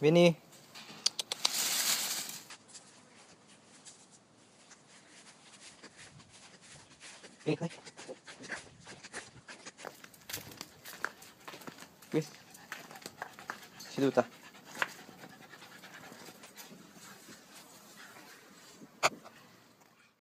Vini. Vini. Vini. Situ tak.